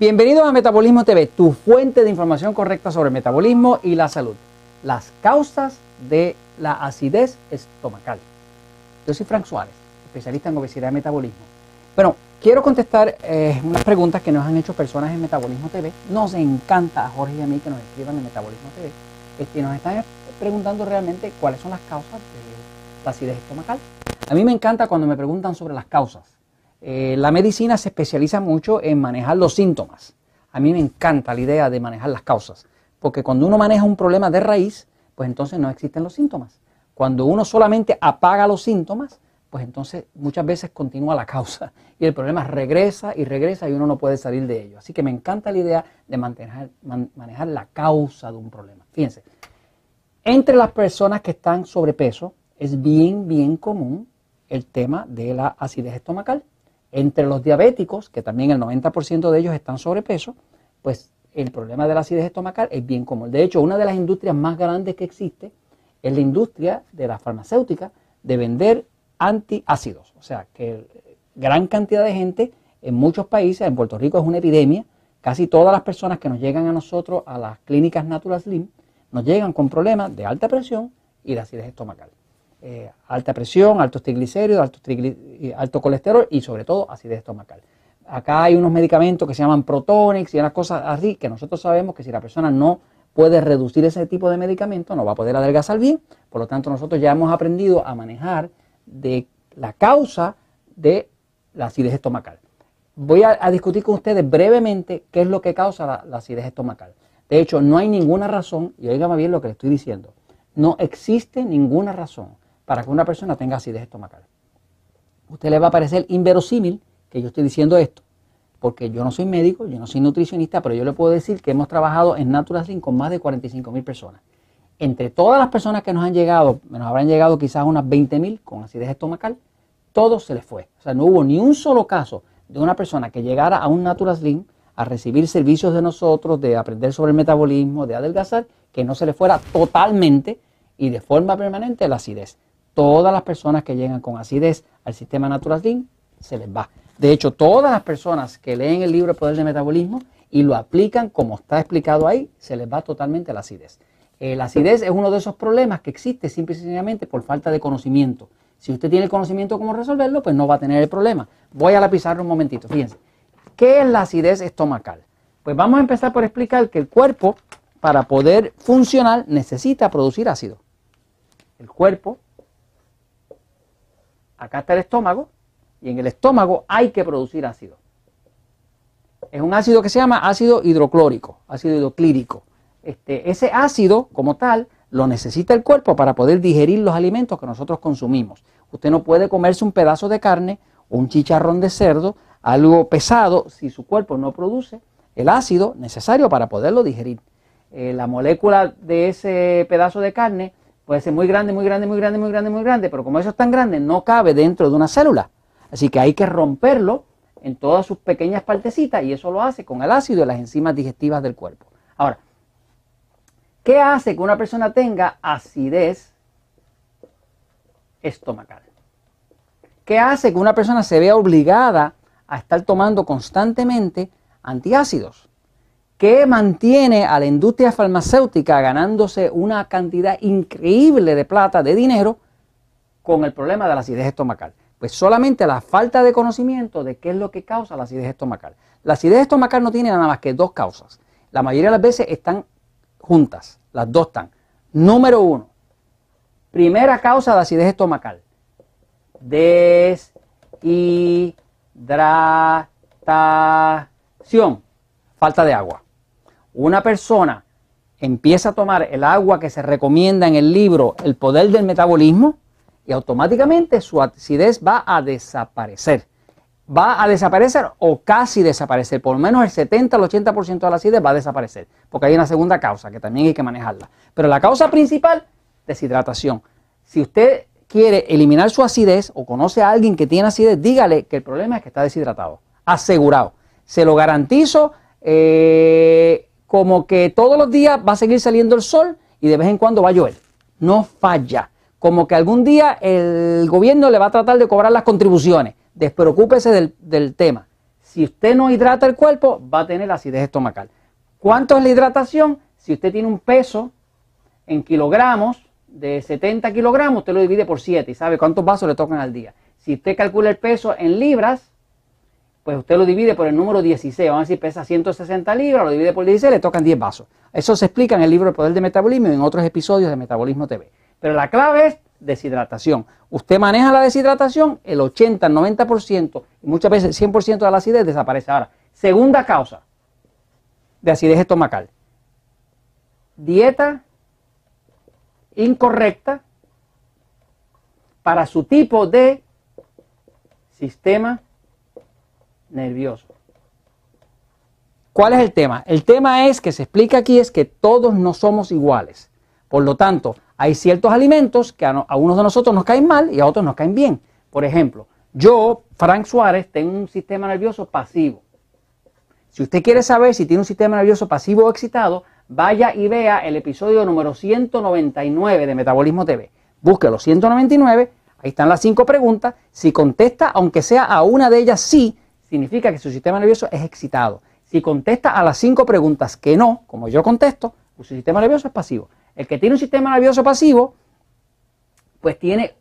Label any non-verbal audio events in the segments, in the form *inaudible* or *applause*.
Bienvenidos a Metabolismo TV, tu fuente de información correcta sobre metabolismo y la salud. Las causas de la acidez estomacal. Yo soy Frank Suárez, especialista en obesidad y metabolismo. Bueno, quiero contestar eh, unas preguntas que nos han hecho personas en Metabolismo TV. Nos encanta a Jorge y a mí que nos escriban en Metabolismo TV. Este, nos están preguntando realmente cuáles son las causas de la acidez estomacal. A mí me encanta cuando me preguntan sobre las causas. Eh, la medicina se especializa mucho en manejar los síntomas. A mí me encanta la idea de manejar las causas, porque cuando uno maneja un problema de raíz, pues entonces no existen los síntomas. Cuando uno solamente apaga los síntomas, pues entonces muchas veces continúa la causa *laughs* y el problema regresa y regresa y uno no puede salir de ello. Así que me encanta la idea de manejar la causa de un problema. Fíjense, entre las personas que están sobrepeso es bien, bien común el tema de la acidez estomacal. Entre los diabéticos, que también el 90% de ellos están sobrepeso, pues el problema de la acidez estomacal es bien común. De hecho, una de las industrias más grandes que existe es la industria de la farmacéutica de vender antiácidos. O sea, que gran cantidad de gente en muchos países, en Puerto Rico es una epidemia, casi todas las personas que nos llegan a nosotros a las clínicas Natural Slim nos llegan con problemas de alta presión y de acidez estomacal. Eh, alta presión, altos triglicéridos, alto, colesterol y sobre todo acidez estomacal. Acá hay unos medicamentos que se llaman Protonix y unas cosas así que nosotros sabemos que si la persona no puede reducir ese tipo de medicamento no va a poder adelgazar bien. Por lo tanto, nosotros ya hemos aprendido a manejar de la causa de la acidez estomacal. Voy a, discutir con ustedes brevemente qué es lo que causa la, la acidez estomacal. De hecho, no hay ninguna razón, y oígame bien lo que le estoy diciendo, no existe ninguna razón para que una persona tenga acidez estomacal. usted le va a parecer inverosímil que yo estoy diciendo esto, porque yo no soy médico, yo no soy nutricionista, pero yo le puedo decir que hemos trabajado en Natural Slim con más de 45 mil personas. Entre todas las personas que nos han llegado, nos habrán llegado quizás unas 20 mil con acidez estomacal, todo se les fue. O sea, no hubo ni un solo caso de una persona que llegara a un Natural Slim a recibir servicios de nosotros, de aprender sobre el metabolismo, de adelgazar, que no se le fuera totalmente y de forma permanente la acidez. Todas las personas que llegan con acidez al sistema Natural Slim se les va. De hecho, todas las personas que leen el libro Poder de Metabolismo y lo aplican como está explicado ahí, se les va totalmente la acidez. La acidez es uno de esos problemas que existe simple y sencillamente por falta de conocimiento. Si usted tiene el conocimiento cómo resolverlo, pues no va a tener el problema. Voy a la pizarra un momentito, fíjense. ¿Qué es la acidez estomacal? Pues vamos a empezar por explicar que el cuerpo, para poder funcionar, necesita producir ácido. El cuerpo, acá está el estómago, y en el estómago hay que producir ácido. Es un ácido que se llama ácido hidroclórico, ácido hidroclírico. Este, ese ácido, como tal, lo necesita el cuerpo para poder digerir los alimentos que nosotros consumimos. Usted no puede comerse un pedazo de carne o un chicharrón de cerdo algo pesado si su cuerpo no produce el ácido necesario para poderlo digerir. Eh, la molécula de ese pedazo de carne puede ser muy grande, muy grande, muy grande, muy grande, muy grande, pero como eso es tan grande, no cabe dentro de una célula. Así que hay que romperlo en todas sus pequeñas partecitas y eso lo hace con el ácido y las enzimas digestivas del cuerpo. Ahora, ¿qué hace que una persona tenga acidez estomacal? ¿Qué hace que una persona se vea obligada a estar tomando constantemente antiácidos, que mantiene a la industria farmacéutica ganándose una cantidad increíble de plata, de dinero, con el problema de la acidez estomacal. Pues solamente la falta de conocimiento de qué es lo que causa la acidez estomacal. La acidez estomacal no tiene nada más que dos causas. La mayoría de las veces están juntas, las dos están. Número uno, primera causa de acidez estomacal, des y hidratación, falta de agua. Una persona empieza a tomar el agua que se recomienda en el libro El poder del metabolismo y automáticamente su acidez va a desaparecer. Va a desaparecer o casi desaparecer. Por lo menos el 70 al 80% de la acidez va a desaparecer. Porque hay una segunda causa que también hay que manejarla. Pero la causa principal, deshidratación. Si usted quiere eliminar su acidez o conoce a alguien que tiene acidez, dígale que el problema es que está deshidratado. Asegurado. Se lo garantizo eh, como que todos los días va a seguir saliendo el sol y de vez en cuando va a llover. No falla. Como que algún día el gobierno le va a tratar de cobrar las contribuciones. Despreocúpese del, del tema. Si usted no hidrata el cuerpo, va a tener acidez estomacal. ¿Cuánto es la hidratación? Si usted tiene un peso en kilogramos, de 70 kilogramos, usted lo divide por 7 y sabe cuántos vasos le tocan al día. Si usted calcula el peso en libras, pues usted lo divide por el número 16. Vamos a decir, pesa 160 libras, lo divide por 16, le tocan 10 vasos. Eso se explica en el libro El Poder del Metabolismo y en otros episodios de Metabolismo TV. Pero la clave es deshidratación. Usted maneja la deshidratación, el 80, 90% y muchas veces 100% de la acidez desaparece. Ahora, segunda causa de acidez estomacal. Dieta incorrecta para su tipo de sistema nervioso. ¿Cuál es el tema? El tema es que se explica aquí es que todos no somos iguales. Por lo tanto, hay ciertos alimentos que a, unos de nosotros nos caen mal y a otros nos caen bien. Por ejemplo, yo, Frank Suárez, tengo un sistema nervioso pasivo. Si usted quiere saber si tiene un sistema nervioso pasivo o excitado, vaya y vea el episodio número 199 de Metabolismo TV. Búsquelo 199, ahí están las cinco preguntas. Si contesta, aunque sea a una de ellas sí, significa que su sistema nervioso es excitado. Si contesta a las cinco preguntas que no, como yo contesto, su sistema nervioso es pasivo. El que tiene un sistema nervioso pasivo, pues tiene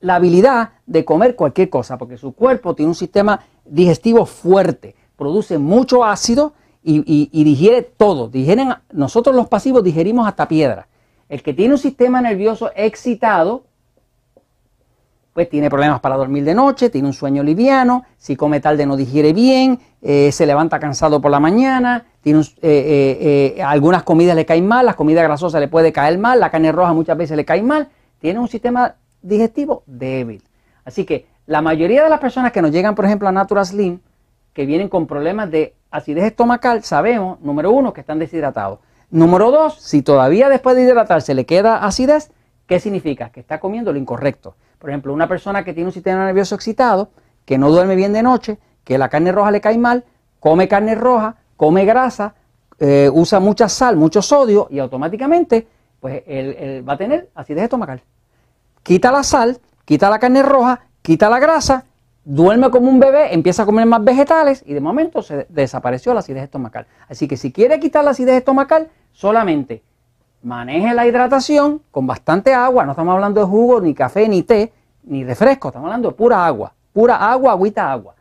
la habilidad de comer cualquier cosa, porque su cuerpo tiene un sistema digestivo fuerte, produce mucho ácido y, digiere todo. Digieren, nosotros los pasivos digerimos hasta piedra. El que tiene un sistema nervioso excitado, pues tiene problemas para dormir de noche, tiene un sueño liviano, si come tarde no digiere bien, eh, se levanta cansado por la mañana, tiene eh, eh, algunas comidas le caen mal, las comidas grasosas le puede caer mal, la carne roja muchas veces le cae mal, tiene un sistema digestivo débil. Así que la mayoría de las personas que nos llegan, por ejemplo, a Natural Slim, que vienen con problemas de acidez estomacal, sabemos, número uno, que están deshidratados. Número dos, si todavía después de hidratarse le queda acidez, ¿qué significa? Que está comiendo lo incorrecto. Por ejemplo, una persona que tiene un sistema nervioso excitado, que no duerme bien de noche, que la carne roja le cae mal, come carne roja, come grasa, eh, usa mucha sal, mucho sodio y automáticamente pues él, va a tener acidez estomacal. Quita la sal, quita la carne roja, quita la grasa duerme como un bebé, empieza a comer más vegetales y de momento se desapareció la acidez estomacal. Así que si quiere quitar la acidez estomacal, solamente maneje la hidratación con bastante agua, no estamos hablando de jugo, ni café, ni té, ni refresco, estamos hablando de pura agua, pura agua, agüita, agua.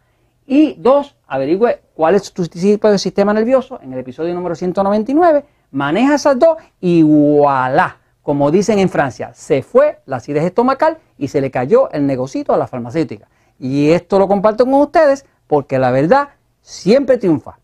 Y dos, averigüe cuál es tu tipo de sistema nervioso en el episodio número 199, maneja esas dos y voilà, como dicen en Francia, se fue la acidez estomacal y se le cayó el negocito a la farmacéutica. Y esto lo comparto con ustedes porque la verdad siempre triunfa.